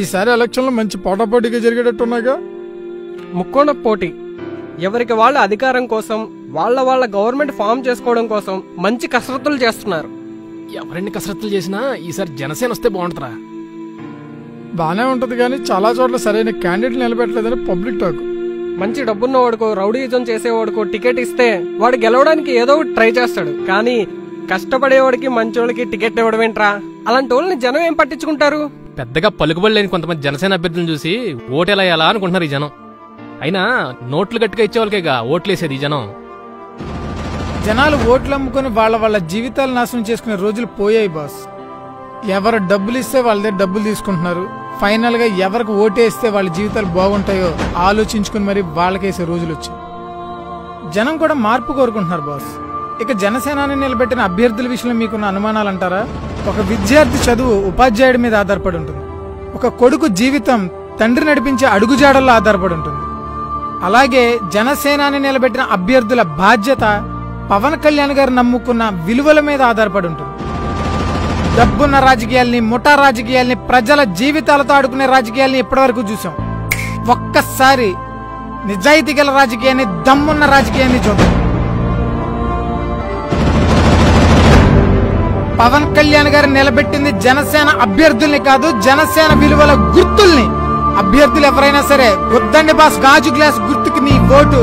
ఈసారి ఎలక్షన్లో మంచి పోటాపోటీగా జరిగేటట్టున్నాగా ముక్కోణ పోటీ. ఎవరికి వాళ్ళ అధికారం కోసం వాళ్ళ వాళ్ళ గవర్నమెంట్ ఫామ్ చేసుకోవడం కోసం మంచి కసరత్తులు చేస్తున్నారు. ఎవరెన్ని కసరత్తులు చేసినా ఈసారి జనసేన వస్తే బాగుంటుందిరా. బానే ఉంటది కానీ చాలా చోట్ల సరైన క్యాండిడేట్ నిలబెట్టలేదని పబ్లిక్ టాక్. మంచి డబ్బున్న వాడుకో రౌడీజం చేసేవాడుకో టికెట్ ఇస్తే వాడు గెలవడానికి ఏదో ఒకటి ట్రై చేస్తాడు. కానీ కష్టపడేవాడికి మంచోళ్ళకి టికెట్ ఇవ్వడం ఏంట్రా అలాంటి వాళ్ళని జనం ఏం పట్టించుకుంటారు? పెద్దగా పలుకుబడలేని కొంతమంది జనసేన అభ్యర్థులను చూసి ఓటేలా ఎలా అనుకుంటున్నారు ఈ జనం? అయినా నోట్లు గట్టిగా ఇచ్చేవాళ్ళకేగా ఓట్లేసేది ఈ జనం? జనాలు ఓట్లు అమ్ముకొని వాళ్ళ వాళ్ళ జీవితాలు నాశనం చేసుకునే రోజులు పోయాయి బాస్. ఎవరు డబ్బులు ఇస్తే వాళ్ళ దగ్గర డబ్బులు తీసుకుంటున్నారు. ఫైనల్గా ఎవరికి ఓటేస్తే వాళ్ళ జీవితాలు బాగుంటాయో ఆలోచించుకుని మరి వాళ్ళకేసే రోజులు వచ్చాయి. జనం కూడా మార్పు కోరుకుంటున్నారు బాస్. ఇక జనసేనాని నిలబెట్టిన అభ్యర్థుల విషయంలో మీకున్న అనుమానాలు అంటారా? ఒక విద్యార్థి చదువు ఉపాధ్యాయుడి మీద ఆధారపడి ఉంటుంది. ఒక కొడుకు జీవితం తండ్రి నడిపించే అడుగుజాడల్లో ఆధారపడి ఉంటుంది. అలాగే జనసేనాని నిలబెట్టిన అభ్యర్థుల బాధ్యత పవన్ కళ్యాణ్ గారు నమ్ముకున్న విలువల మీద ఆధారపడి ఉంటుంది. డబ్బున్న రాజకీయాల్ని ముఠా రాజకీయాల్ని ప్రజల జీవితాలతో ఆడుకునే రాజకీయాల్ని ఇప్పటివరకు చూసాం ఒక్కసారి నిజాయితీ గల రాజకీయాన్ని దమ్మున్న రాజకీయాన్ని చూద్దాం. పవన్ కళ్యాణ్ గారు నిలబెట్టింది జనసేన అభ్యర్థుల్ని కాదు జనసేన విలువల గుర్తుల్ని. అభ్యర్థులు ఎవరైనా సరే వద్దండి బాస్ గాజు గ్లాస్ గుర్తుకి నీ ఓటు.